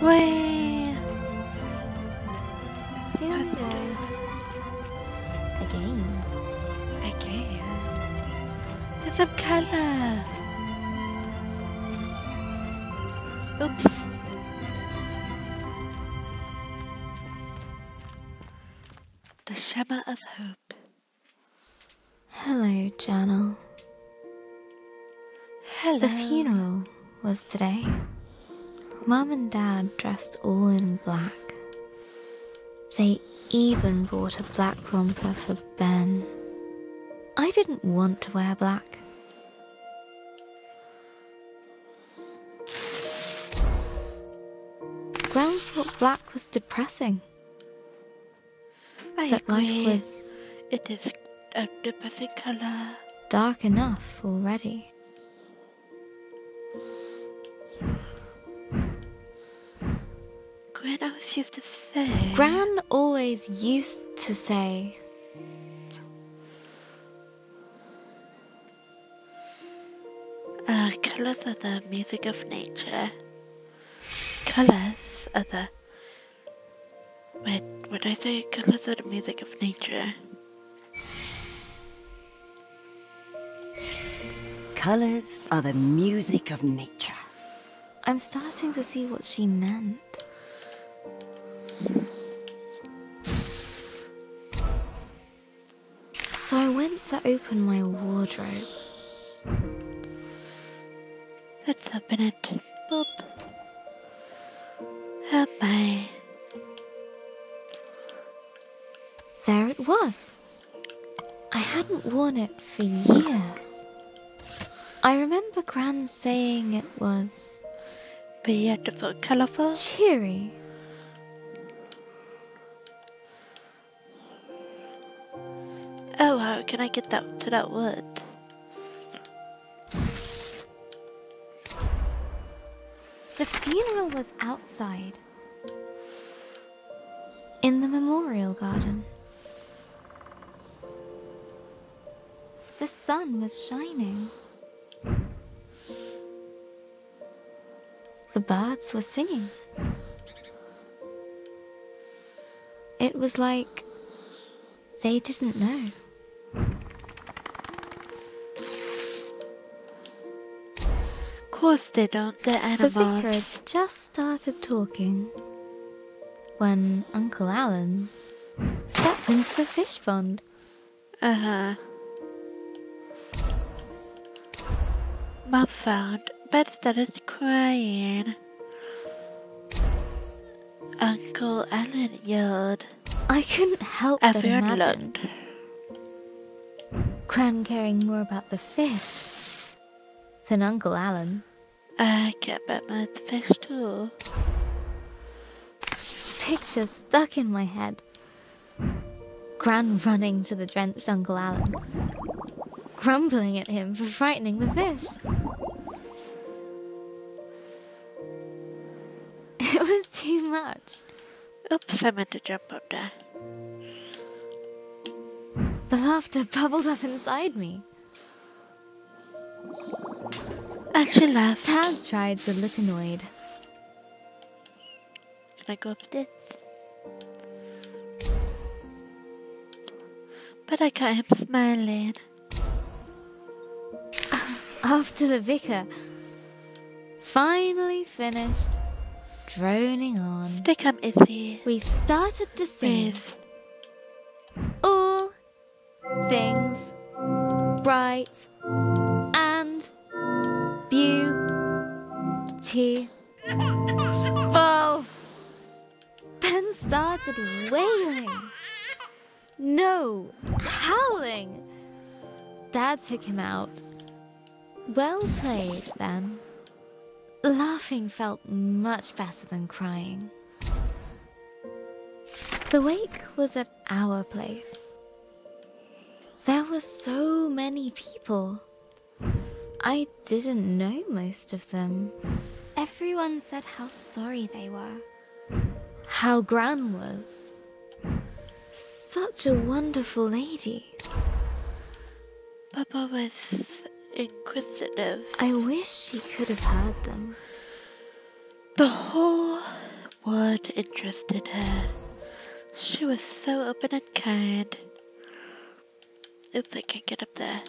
Way. Here we go. Again. Again. There's some color. Oops. The shimmer of hope. Hello, journal. Hello. The funeral was today. Mum and Dad dressed all in black. They even bought a black romper for Ben. I didn't want to wear black. Gran thought black was depressing. I that agree. life was It is a depressing color. dark enough already. Gran always used to say. Gran always used to say, Uh, colors are the music of nature. Colors are the. Wait, what did I say? Colors are the music of nature. Colors are the music of nature. I'm starting to see what she meant. So I went to open my wardrobe. Let's open it. Boop. Oh my. There it was. I hadn't worn it for years. I remember Gran saying it was Beautiful, colorful. cheery. Can I get that to that wood? The funeral was outside. In the memorial garden. The sun was shining. The birds were singing. It was like they didn't know. Course they don't. They're The vicar had just started talking when Uncle Alan stepped into the fish pond. Uh huh. Mom found, but started crying. Uncle Alan yelled. I couldn't help but Everyone imagine looked. Gran caring more about the fish than Uncle Alan. I can't about my fish too. Picture stuck in my head. Gran running to the drenched Uncle Alan, grumbling at him for frightening the fish. It was too much. Oops, I meant to jump up there. The laughter bubbled up inside me. She laughed. Dad tried to look annoyed. Can I go up this? But I got him smiling. After the vicar finally finished droning on, Stick him, Izzy. we started the singing. Please. All things bright beautiful. Ben started wailing. No, howling. Dad took him out. Well played, then. Laughing felt much better than crying. The wake was at our place. There were so many people. I didn't know most of them. Everyone said how sorry they were. How Gran was. Such a wonderful lady. Papa was inquisitive. I wish she could have heard them. The whole world interested her. She was so open and kind. Oops, I can't get up there.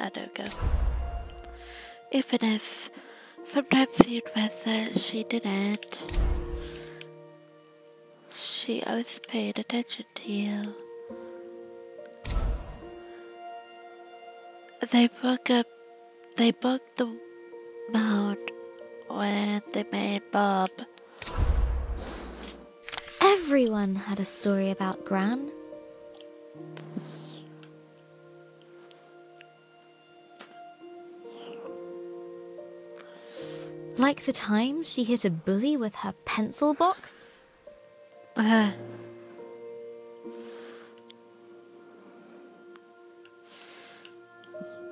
I don't go. Even if sometimes you'd rather she didn't. She always paid attention to you. They broke up, they broke the mound when they made Bob. Everyone had a story about Gran. Like the time she hit a bully with her pencil box? Uh,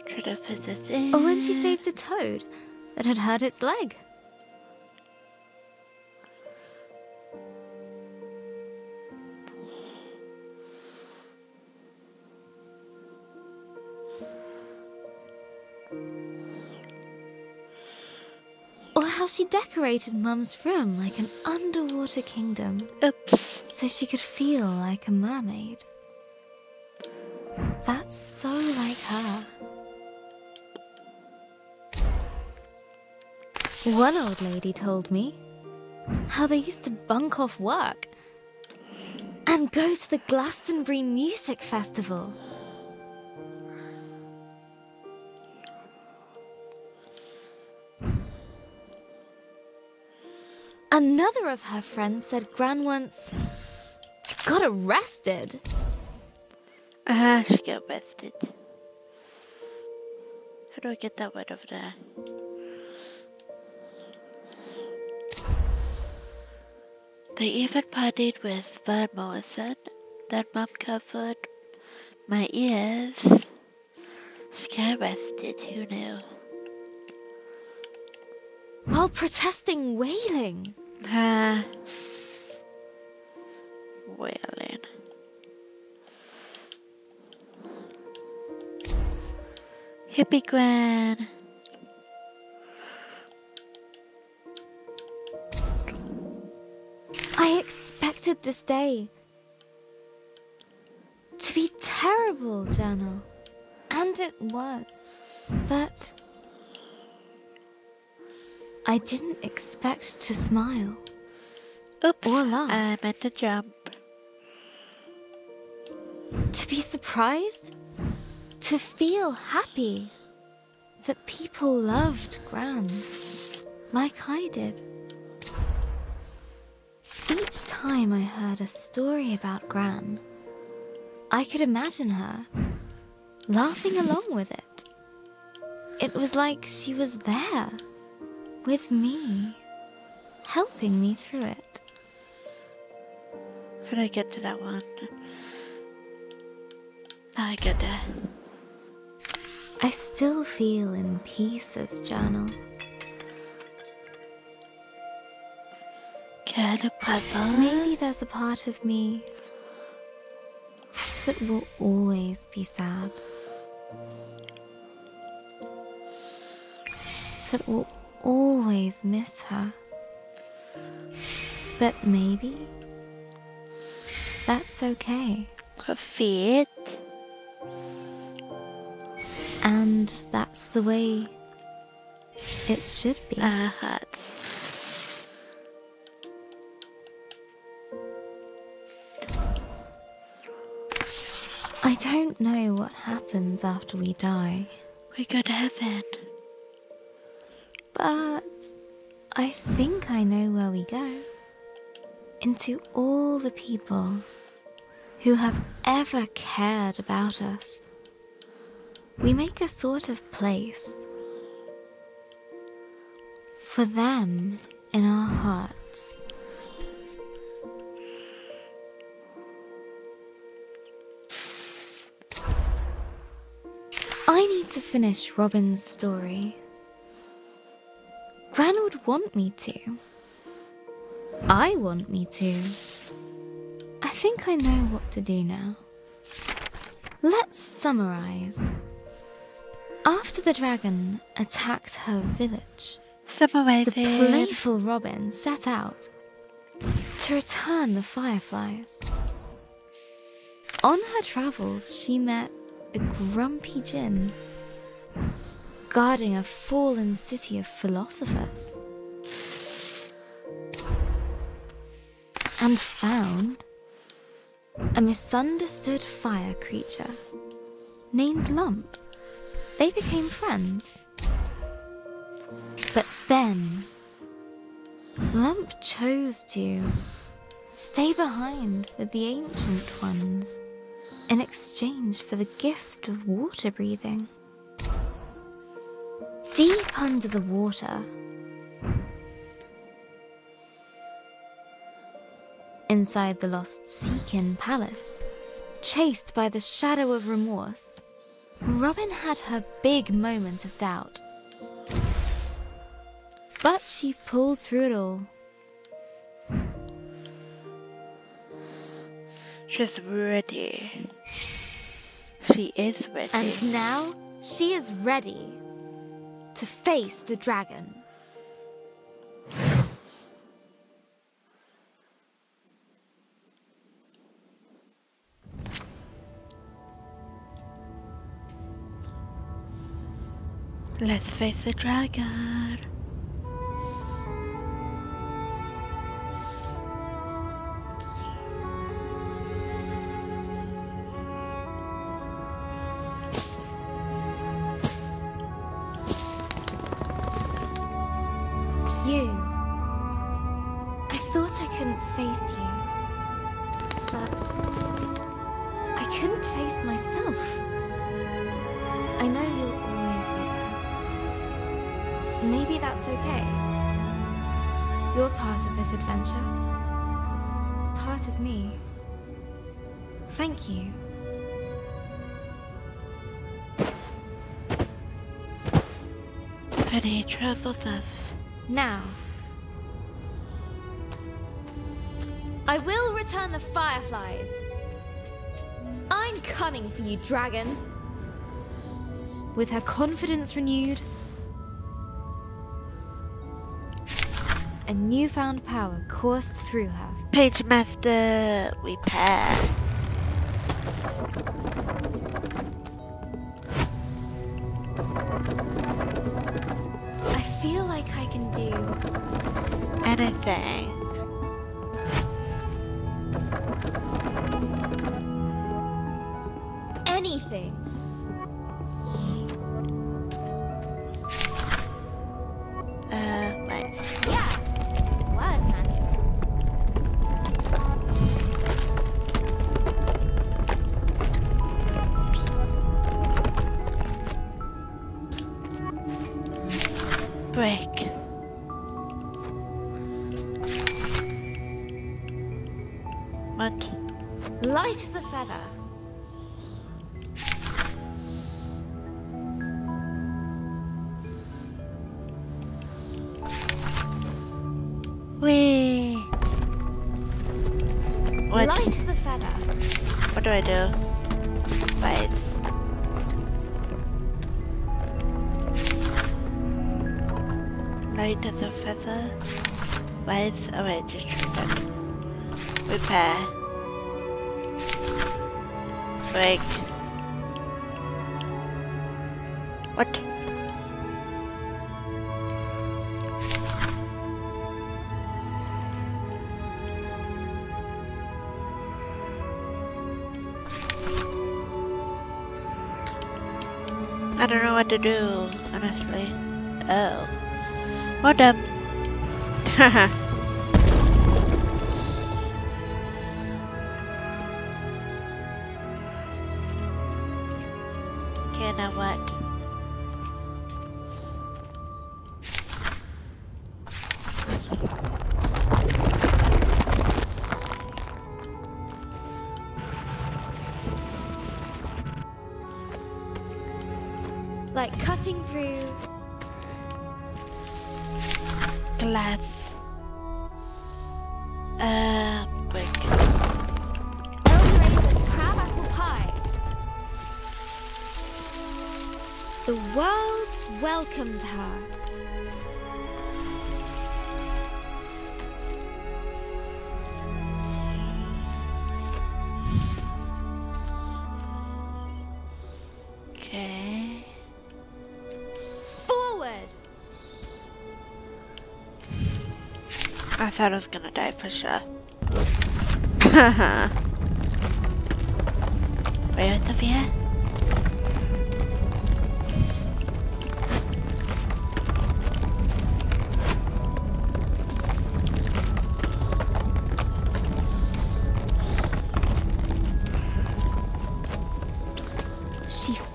try to visit in. Or when she saved a toad that had hurt its leg? How she decorated Mum's room like an underwater kingdom Oops. so she could feel like a mermaid. That's so like her. One old lady told me how they used to bunk off work and go to the Glastonbury Music Festival. Another of her friends said Gran once got arrested. Ah, she got arrested. How do I get that word over there? They even partied with Van Morrison. Then mom covered my ears. She got arrested, who knew? while protesting whaling. Ah. Wailing. Hippie Gran. I expected this day to be terrible, Journal. And it was. But I didn't expect to smile. Oops, Or laugh. I meant to jump. To be surprised. To feel happy that people loved Gran like I did. Each time I heard a story about Gran, I could imagine her laughing along with it. It was like she was there with me, helping me through it. How do I get to that one? Now I get there. I still feel in pieces, Journal. Kind of puzzle. Maybe there's a part of me that will always be sad. That will always miss her. But maybe that's okay. Her feet. And that's the way it should be. Uh, hurts. I don't know what happens after we die, We go to heaven. But I think I know where we go. Into all the people who have ever cared about us. We make a sort of place for them in our hearts. I need to finish Robin's story. Gran would want me to. I want me to. I think I know what to do now. Let's summarize. After the dragon attacked her village, Samurai The playful Robin set out to return the fireflies. On her travels, she met a grumpy Jin guarding a fallen city of philosophers and found a misunderstood fire creature named Lump. They became friends. But then, Lump chose to stay behind with the ancient ones in exchange for the gift of water breathing. Deep under the water, inside the lost Seakin Palace, chased by the shadow of remorse, Robin had her big moment of doubt. But she pulled through it all. She's ready. She is ready. And now she is ready to face the dragon. Let's face the dragon. Adventure. Part of me. Thank you. Travels us. Now. I will return the fireflies. I'm coming for you, dragon. With her confidence renewed, a newfound power coursed through her. Page Master, we pair. I feel like I can do anything. Break. What? Light as a feather. Wait. Oh wait, just that. Repair. Break. What? I don't know what to do, honestly. Oh. What up? Haha. Okay, now what? welcomed her. Okay. Forward! I thought I was gonna die for sure. Haha. Wait, what the fear?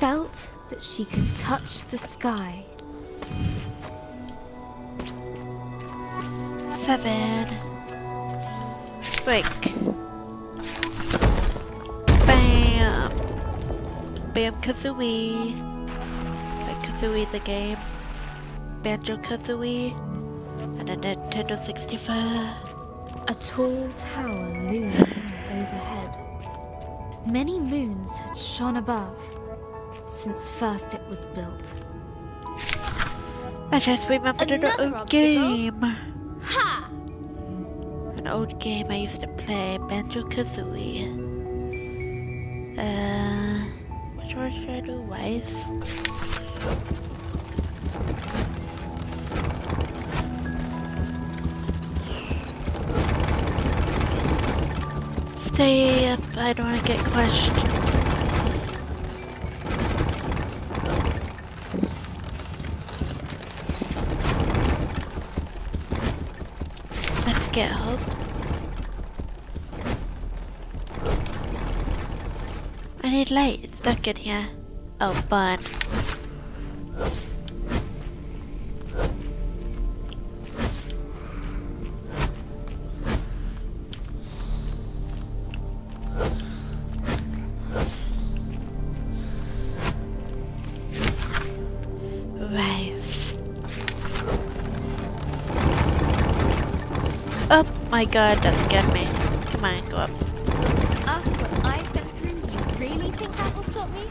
Felt that she could touch the sky. Seven. Quick. Bam. Bam Kazooie. Like Kazooie the game. Banjo Kazooie. And a Nintendo 64. A tall tower loomed overhead. Many moons had shone above since first it was built. I just remembered an old obstacle? game. Ha! An old game I used to play, Banjo Kazooie. Uh, which one should I do? Wise? Stay up, I don't want to get crushed. Get help. I need light. It's stuck in here. Oh, fun. Oh my god, that scared me. Come on, go up. After what I've been through, you really think that will stop me?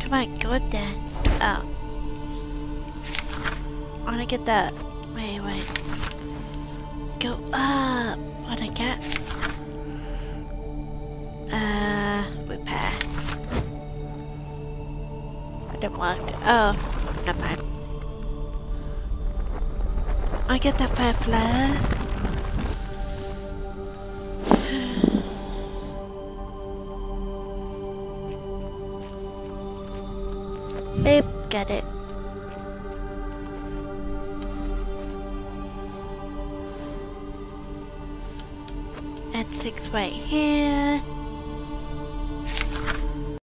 Come on, go up there. Get that. Wait, wait. Go up. What I get? Uh, repair. I didn't work. Oh, never mind. I get that firefly. Babe, right here.